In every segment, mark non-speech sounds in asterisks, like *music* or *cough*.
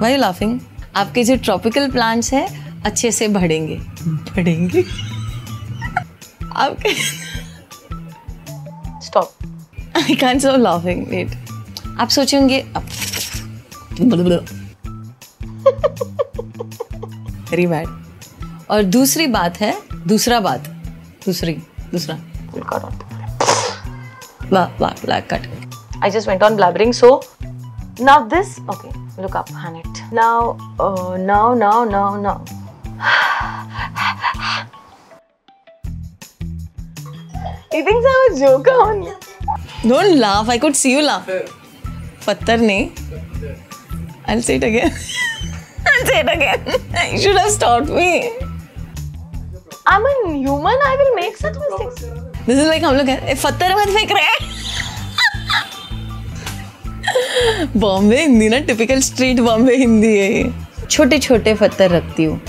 Y laughing आपके जो tropical plants हैं अच्छे से बढ़ेंगे। बढ़ेंगे? आपके stop I can so laughing wait आप सोचेंगे वेरी बैड और दूसरी बात है दूसरा बात दूसरी दूसरा black black black cut I just went on blabbering. So now this. Okay, look up, hand it. Now, uh, now, now, now, now. he thinks I'm a joker on you. Don't laugh. I could see you laugh. पत्थर नहीं. I'll say it again. I'll say it again. You should have stopped me. I'm a human. I will make such mistakes. This is like हम लोग हैं, पत्थर मत फेंक रहे हैं. बॉम्बे हिंदी ना टिपिकल स्ट्रीट बॉम्बे हिंदी है ये छोटे छोटे पत्थर रखती हूँ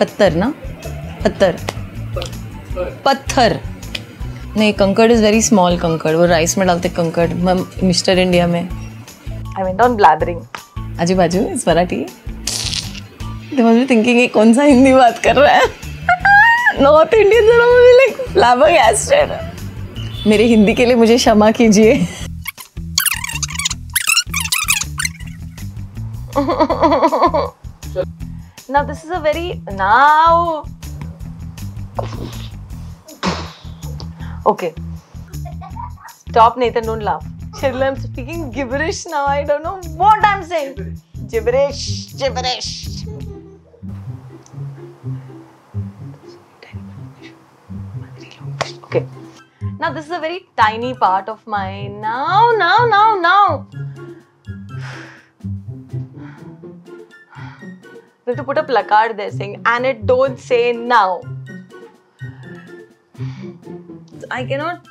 पत्थर ना पत्थर पत्थर नहीं कंकड़ इज़ वेरी स्मॉल कंकड़ वो राइस में डालते कंकड़ मिस्टर इंडिया में I went on blabbering. आजू बाजू इस पराठी तो मैं थिंकिंग ये कौन सा हिंदी बात कर रहा है नॉर्थ इंडियन लाइक फ्लैबरगैस्टेड मेरे हिंदी के लिए मुझे क्षमा कीजिए Now this is a very now. Okay. Stop, Nathan. Don't laugh. Cheryl, I'm speaking gibberish now. I don't know what I'm saying. Gibberish, gibberish. Okay. Now this is a very tiny part of my now, now, now, now. We have to put a placard there saying, and it don't say now. I cannot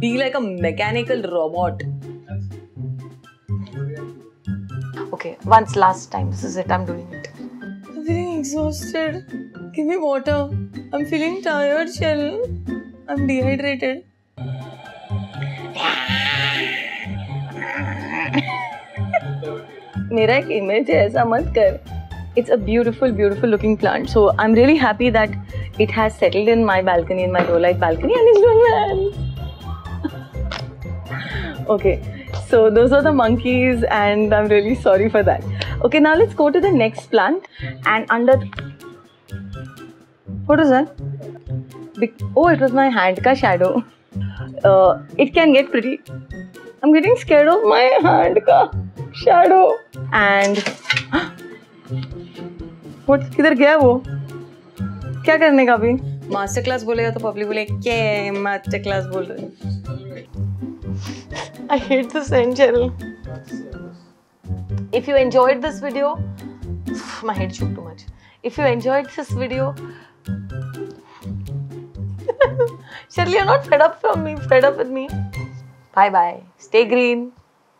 be like a mechanical robot. Okay, once last time. This is it. I'm doing it. I'm feeling exhausted. Give me water. I'm feeling tired, Shell. I'm dehydrated. *laughs* मेरा एक image है ऐसा मत कर it's a beautiful beautiful looking plant so i'm really happy that it has settled in my balcony in my low light balcony and it's doing well *laughs* okay so those are the monkeys and i'm really sorry for that okay now let's go to the next plant and under what is that Bec- Oh it was my hand ka shadow uh, it can get pretty i'm getting scared of my hand ka shadow and What? किधर गया वो क्या करने का अभी master class बोलेगा तो public बोले क्या मास्टर क्लास बोल रहे I hate this end, Cheryl. If you enjoyed this video, my head shook too much. If you enjoyed this video, Cheryl, you're not fed up from me, fed up with me. Bye bye. Stay green.